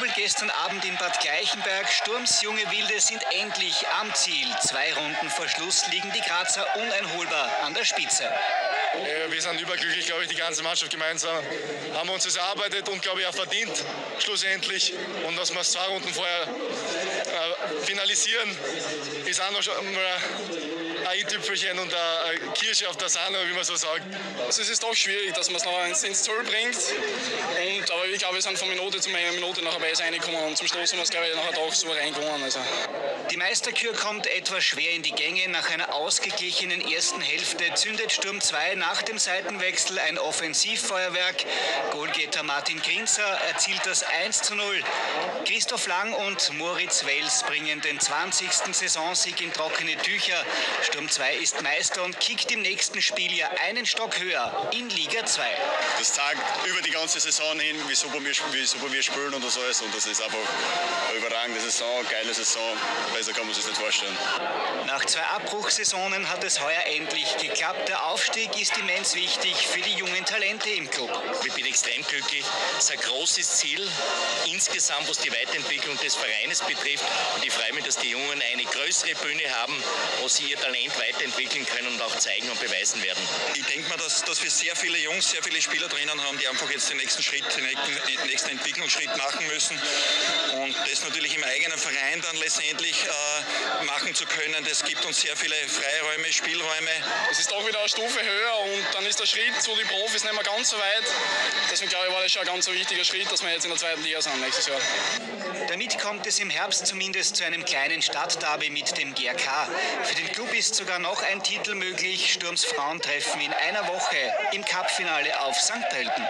Jubel gestern Abend in Bad Gleichenberg. Sturms junge Wilde sind endlich am Ziel. Zwei Runden vor Schluss liegen die Grazer uneinholbar an der Spitze. Wir sind überglücklich, glaube ich, die ganze Mannschaft gemeinsam. Haben wir uns das erarbeitet und, glaube ich, auch verdient, schlussendlich. Und dass wir es zwei Runden vorher äh, finalisieren, ist auch noch mal ein i-Tüpfelchen und eine Kirsche auf der Sahne, wie man so sagt. Also es ist doch schwierig, dass man es noch ins Zoll bringt. Und, aber ich glaube, wir sind von Minute zu Minute nachher besser reingekommen und zum Schluss haben wir es, glaube ich, nachher doch so reingekommen. Also. Die Meisterkür kommt etwas schwer in die Gänge. Nach einer ausgeglichenen ersten Hälfte zündet Sturm 2 nach dem Seitenwechsel ein Offensivfeuerwerk. Goalgetter Martin Grinzer erzielt das 1 zu 0. Christoph Lang und Moritz Wels bringen den 20. Saisonsieg in trockene Tücher. Sturm 2 ist Meister und kickt im nächsten Spiel ja einen Stock höher in Liga 2. Das zeigt über die ganze Saison hin, wie super wir, wie super wir spielen und das alles. Und das ist einfach eine überragende Saison, eine geile Saison. Besser kann man sich nicht vorstellen. Nach zwei Abbruchsaisonen hat es heuer endlich geklappt. Der Aufstieg ist immens wichtig für die jungen Talente im Club. Ich bin extrem glücklich. Es ist ein großes Ziel insgesamt, was die Weiterentwicklung des Vereines betrifft. Und ich freue mich, dass die Jungen eine größere Bühne haben, wo sie ihr Talent Talent weiterentwickeln können und auch zeigen und beweisen werden. Ich denke mal, dass, dass wir sehr viele Jungs, sehr viele Spieler drinnen haben, die einfach jetzt den nächsten Schritt, den nächsten Entwicklungsschritt machen müssen. Und das natürlich im eigenen Verein dann letztendlich äh, machen zu können, das gibt uns sehr viele Freiräume, Spielräume. Es ist auch wieder eine Stufe höher und dann ist der Schritt zu den Profis nicht mehr ganz so weit. Deswegen glaube ich, war das schon ein ganz wichtiger Schritt, dass wir jetzt in der zweiten Liga sind nächstes Jahr. Damit kommt es im Herbst zumindest zu einem kleinen Stadtderby mit dem GRK. Für den Club ist sogar noch ein Titel möglich. Sturms Frauen treffen in einer Woche im Cupfinale auf St. Pölten.